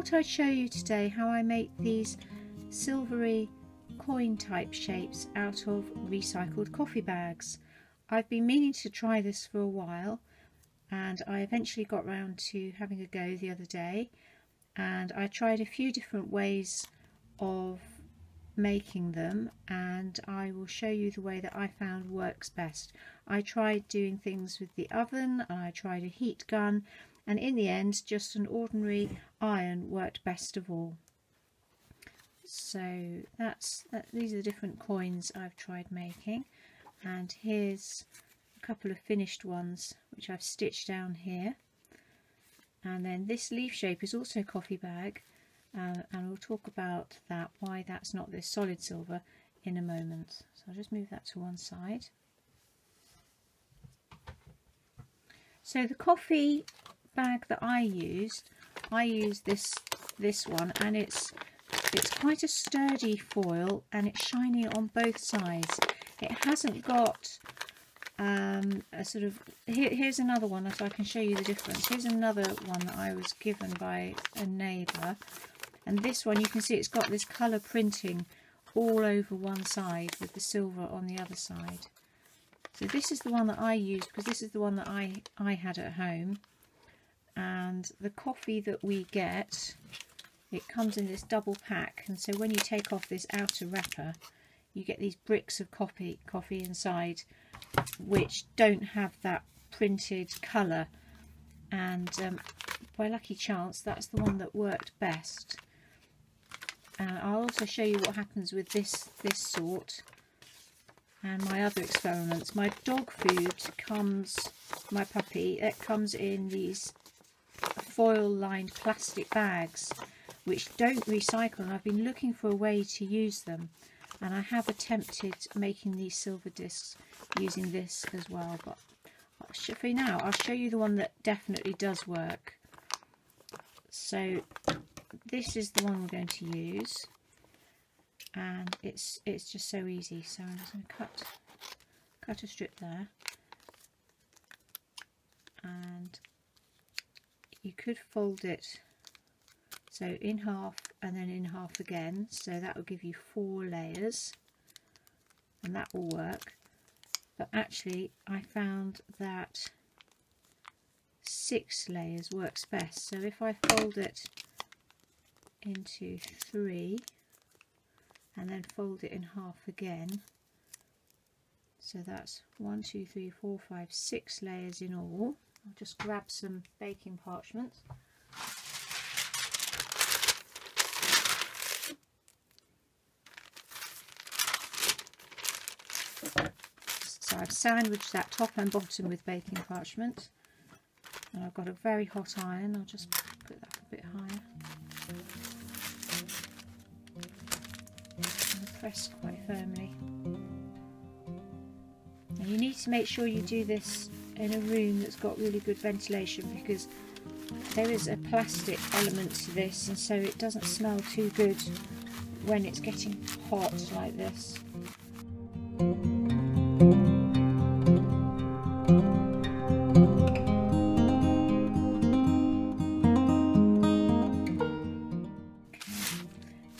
thought I'd show you today how I make these silvery coin type shapes out of recycled coffee bags. I've been meaning to try this for a while and I eventually got round to having a go the other day and I tried a few different ways of making them and I will show you the way that I found works best. I tried doing things with the oven and I tried a heat gun and in the end just an ordinary iron worked best of all. So that's that, these are the different coins I've tried making. And here's a couple of finished ones which I've stitched down here. And then this leaf shape is also a coffee bag uh, and we'll talk about that why that's not this solid silver in a moment. So I'll just move that to one side. So the coffee bag that I used I used this this one and it's it's quite a sturdy foil and it's shiny on both sides. It hasn't got um, a sort of here, here's another one so I can show you the difference. Here's another one that I was given by a neighbour and this one you can see it's got this colour printing all over one side with the silver on the other side. So this is the one that I used because this is the one that I I had at home and the coffee that we get it comes in this double pack. And so when you take off this outer wrapper you get these bricks of coffee coffee inside which don't have that printed colour. And um, by lucky chance that's the one that worked best. And I'll also show you what happens with this this sort and my other experiments. My dog food comes my puppy it comes in these foil lined plastic bags which don't recycle and I've been looking for a way to use them. And I have attempted making these silver discs using this as well but for now I'll show you the one that definitely does work. So this is the one we're going to use and it's it's just so easy. So I'm just going to cut cut a strip there you could fold it so in half and then in half again. So that will give you four layers and that will work. But actually I found that six layers works best. So if I fold it into three and then fold it in half again so that's one two three four five six layers in all I'll just grab some baking parchment. So I've sandwiched that top and bottom with baking parchment. And I've got a very hot iron, I'll just put that a bit higher. And press quite firmly. And you need to make sure you do this in a room that's got really good ventilation because there is a plastic element to this and so it doesn't smell too good when it's getting hot like this.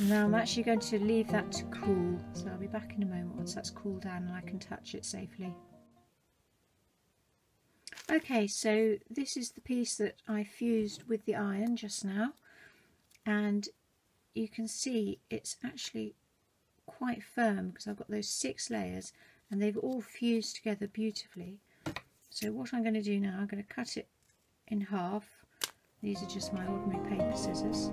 Now I'm actually going to leave that to cool so I'll be back in a moment once that's cooled down and I can touch it safely. Okay so this is the piece that I fused with the iron just now and you can see it's actually quite firm because I've got those six layers and they've all fused together beautifully. So what I'm going to do now, I'm going to cut it in half. These are just my ordinary paper scissors.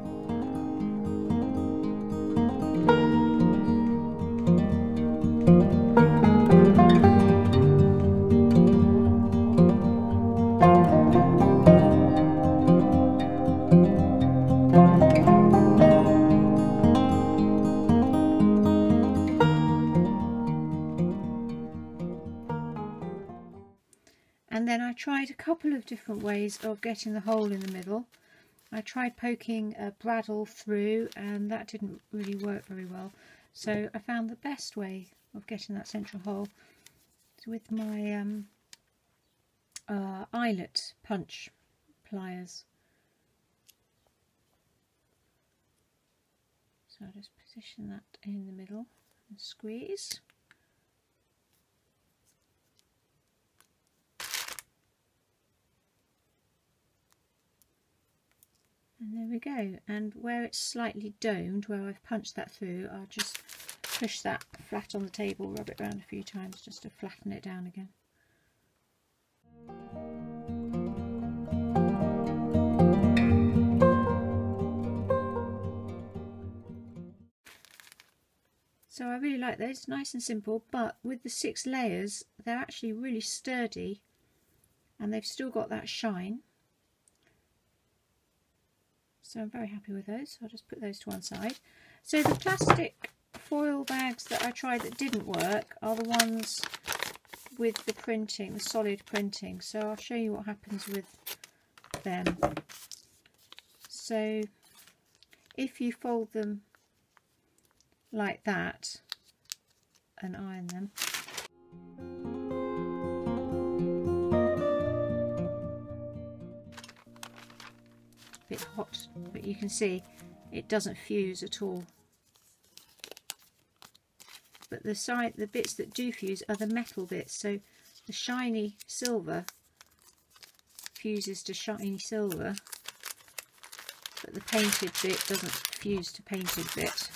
Tried a couple of different ways of getting the hole in the middle. I tried poking a bradawl through and that didn't really work very well so I found the best way of getting that central hole with my um, uh, eyelet punch pliers. So I'll just position that in the middle and squeeze. And there we go. And where it's slightly domed, where I've punched that through, I'll just push that flat on the table, rub it around a few times just to flatten it down again. So I really like those, nice and simple, but with the six layers, they're actually really sturdy and they've still got that shine. So I'm very happy with those. So I'll just put those to one side. So the plastic foil bags that I tried that didn't work are the ones with the printing, the solid printing. So I'll show you what happens with them. So if you fold them like that and iron them bit hot but you can see it doesn't fuse at all. But the side the bits that do fuse are the metal bits. So the shiny silver fuses to shiny silver but the painted bit doesn't fuse to painted bit.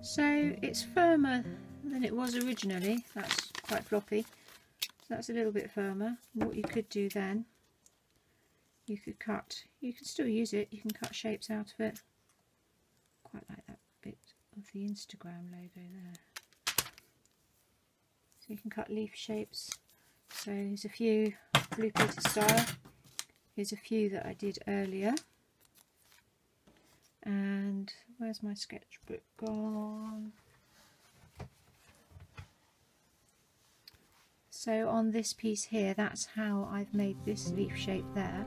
So it's firmer than it was originally. That's quite floppy. So that's a little bit firmer. what you could do then, you could cut, you can still use it, you can cut shapes out of it. Quite like that bit of the Instagram logo there. So you can cut leaf shapes. So there's a few Blue style. Here's a few that I did earlier and where's my sketchbook gone? So on this piece here, that's how I've made this leaf shape there.